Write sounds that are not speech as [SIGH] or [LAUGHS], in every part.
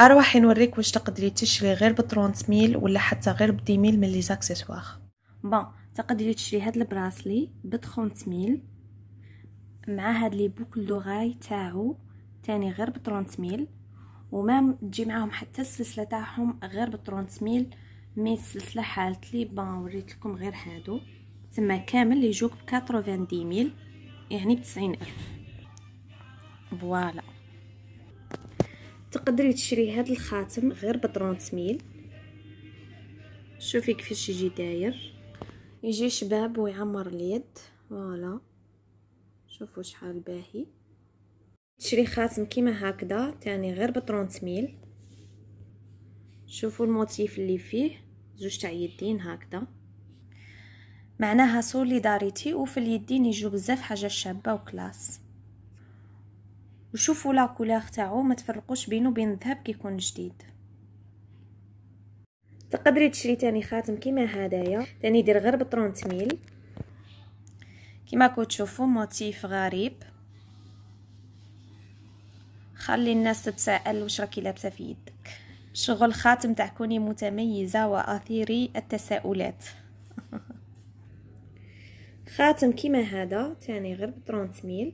أروح نوريك واش تقدري تشري غير ب mille ولا حتى غير ب mille من les accessoires. bon تقدري تشري هاد ال bracelet ب mille مع هاد les boucles d'oreilles تاعو تاني غير ب mille و même تجي معاهم حتى السلسلة تاعهم غير ب mille mais السلسلة خلاصت لي bon وريت لكم غير هادو. تما كامل يجوك ب mille يعني بتسعين ألف. voilà تقدري تشري هذا الخاتم غير ب mille. شوفي كيفاش يجي داير. يجي شباب ويعمر اليد. voilà. شوفوا شحال باهي. تشري خاتم كيما هكذا تاني غير ب mille. شوفوا ال motif اللي فيه. زوج تاع يدين هكذا. معناها solidarité وفي اليدين يجو بزاف حاجة شابة و classe. وشوفوا la couleur تاعو ما تفرقوش بينه وبين الذهب كيكون جديد. تقدري تشري تاني خاتم كيما هدايا. تاني يدير غير ب mille. كيما كنتو تشوفوا motif غريب. خلي الناس تتساءل واش راكي لابسة في يدك. شغل خاتم تاع كوني متميزة وأثيري التساؤلات. [LAUGHS] خاتم كيما هذا تاني غير ب mille.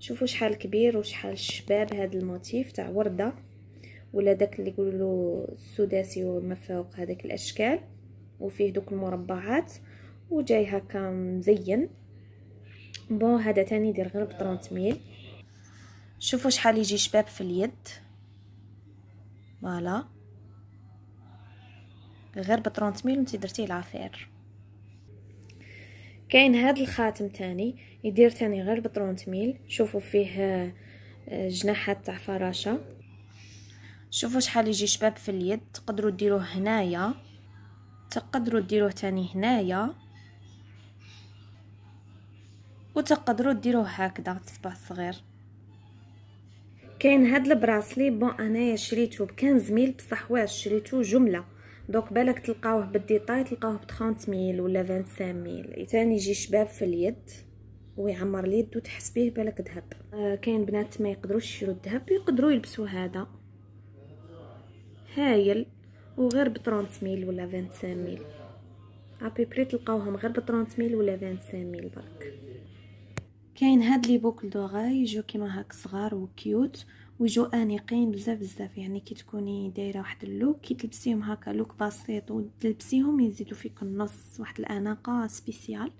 شوفوا شحال كبير وشحال شباب هذا ال motif تاع وردة ولا داك اللي يقولوا السداسي وما فوق هذاك الأشكال. وفيه دوك المربعات وجاي هكا مزين. bon هذا تاني يدير غير ب mille. شوفوا شحال يجي شباب في اليد. voilà. غير ب mille وانت درتيه l'affaire كاين هاد الخاتم تاني يدير تاني غير ب mille. شوفوا فيه آه، جناحات تاع فراشة. شوفوا شحال يجي شباب في اليد. تقدروا ديروه هنايا. تقدروا ديروه تاني هنايا. وتقدروا ديروه هكذا تصبع صغير. كاين هاد ال bracelet. bon أنايا شريته ب quinze mille. بصح واش شريته جملة. دوك بالك تلقاوه بال détail تلقاوه ب mille ولا 25 mille. ثاني يجي شباب في اليد ويعمر اليد وتحس بيه بالك ذهب. آه كاين بنات ما يقدروش يشرو الذهب يقدروا يلبسوا هذا. هايل. وغير ب mille ولا 25 mille. à peu près تلقاوهم غير ب mille ولا 25 mille برك. كاين هاد les boucles d'oreilles يجو كيما هاك صغار و cute ويجو انيقين بزاف بزاف. يعني كي تكوني دايرة واحد ال look كي تلبسيهم هكا look بسيط وتلبسيهم يزيدوا فيك النص واحد الأناقة spéciale.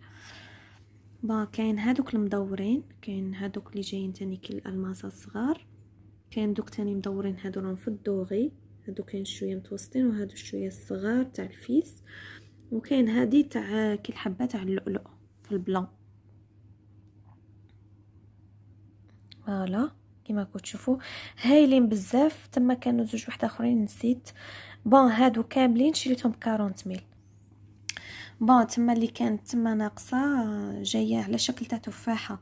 ben كاين هادوك المدورين كاين هادوك اللي جايين تاني كي الالماسات صغار كاين دوك تاني مدورين هادو راهم في ال doré. هادو كاين شوية متوسطين وهادو شوية الصغار تاع ال vis. وكاين هادي تاع كي الحبة تاع اللؤلؤ في ال blanc voilà. كما كنتو تشوفوا هايلين بزاف. تما كانوا زوج واحد آخرين نسيت. bon هادو كاملين شريتهم ب mille. bon تما اللي كانت تما ناقصة جاية على شكل تاع تفاحه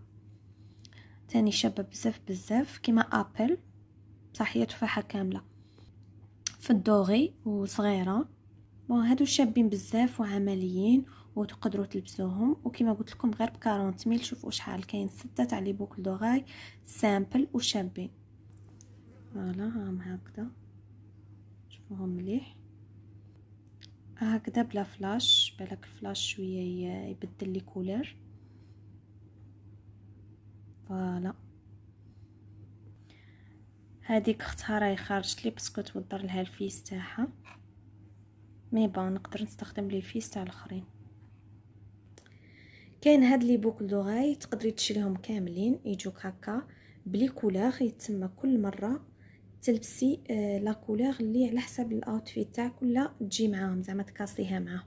تاني شابه بزاف بزاف كيما Apple. بصح هي تفاحة كاملة. في ال doré وصغيرة. هادو شابين بزاف وعمليين وتقدروا تلبسوهم. وكما قلت لكم غير ب mille شوفوا شحال كاين ستة تاع les boucles d'oreilles simples وشابين. voilà هاهم هكذا. شوفوهم مليح. هكذا بلا فلاش بالك الفلاش شوية يبدل les couleurs. voilà. هذيك اختها راهي خرجت لي parce que توضر لها ال vis تاعها. mais bon نقدر نستخدم لي ال vis تاع الآخرين. كاين هاد les boucles d'oreilles تقدري تشريهم كاملين يجوك هكا ب les couleurs يتسمى كل مرة تلبسي آه la couleur اللي على حسب ال outfit تاعك ولا تجي معاهم زعما تكاسيها معاه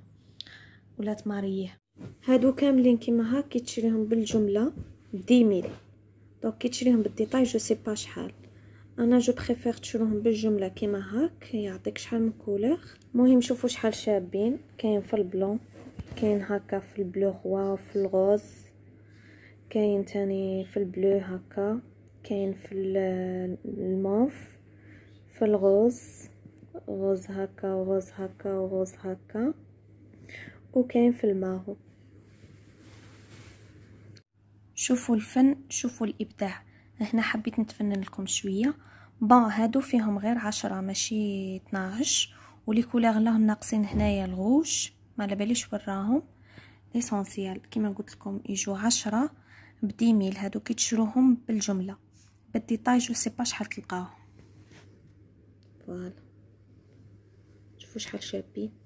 ولا تماريه. هادو كاملين كيما هاك تشريهم بالجملة dix mille donc كي تشريهم بال détail je sais pas شحال. أنا je préfère تشروهم بالجملة كيما هاك يعطيك شحال من couleur. المهم شوفوا شحال شابين كاين في ال blanc كاين هكا في ال bleu roi وفي ال rose كاين تاني في ال bleu هكا كاين في الموف في ال rose rose هكا و rose هكا و rose هكا وكاين في الماغو شوفوا الفن شوفوا الإبداع. هنا حبيت نتفنن لكم شوية. bon هادو فيهم غير عشرة ماشي 12 و les couleurs راهم ناقصين هنايا الغوج ما على باليش وراهم l'essentiel كيما قلت لكم يجوا عشرة ب dix mille. هادو كي تشروهم بالجملة. بال détail je sais pas شحال تلقاوهم voilà. شوفوا شحال شابين.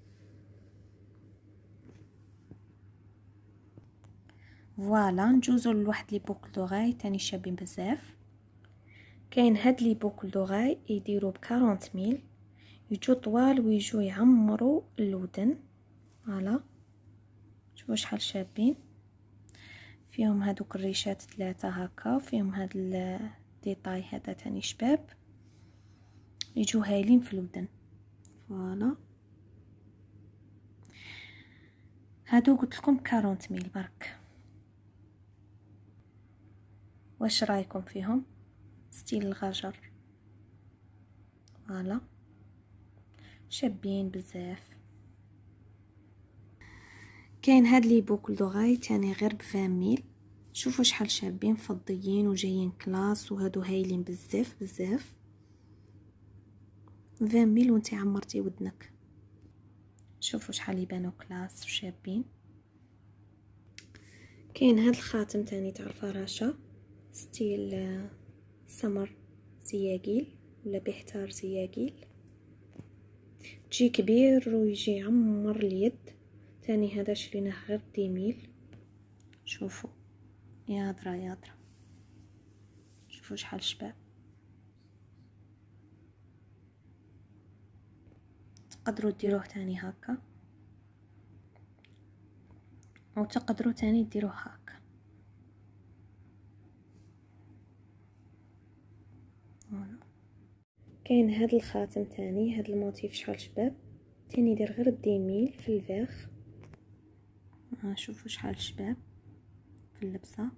voilà نجوزو لواحد les boucles d'oreilles تاني شابين بزاف. كاين هاد les boucles d'oreilles يديروا ب 40 mille يجو طوال ويجو يعمروا الودن. voilà شوفوا شحال شابين. فيهم هادوك الريشات ثلاثة هكا فيهم هاد ال détail هذا تاني شباب. يجو هايلين في الودن. voilà هادو قلت لكم 40 mille برك. واش رايكم فيهم؟ style الغجر. voilà. شابين بزاف. كاين هاد les boucles d'oreilles تاني غير ب vingt mille. شوفوا شحال شابين فضيين وجايين classe وهادو هايلين بزاف بزاف. vingt mille وانتي عمرتي ودنك. شوفوا شحال يبانو classe وشابين. كاين هاد الخاتم تاني تاع الفراشة. ستيل سمر زياقيل ولا بيحتار زياقيل. تجي كبير ويجي يعمر اليد. تاني هذا شريناه غير ديميل. شوفوا يا درا يا درا شوفوا شحال شباب تقدروا ديروه تاني هكا أو تاني ديروه هكا كاين هاد الخاتم تاني هاد ال motif شحال شباب؟ تاني يدير غير ال dix mille في الفيغ. ها شوفوا شحال شباب في اللبسة.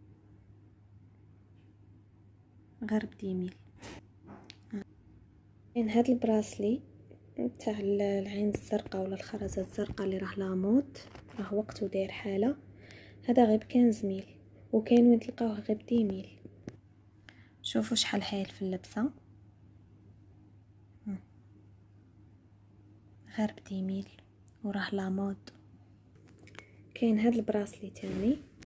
غير ب dix mille كاين هاد ال bracelet تاع العين الزرقاء ولا الخرزة الزرقاء اللي راه la mode راه وقته داير حالة. هذا غير بكنز ميل. وكاين وين تلقاوه غير بديميل. شوفوا شحال حايل في اللبسة. غير بديميل وراه لامود كاين هاد البراسلي تاني